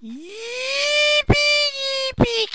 Yippee yippee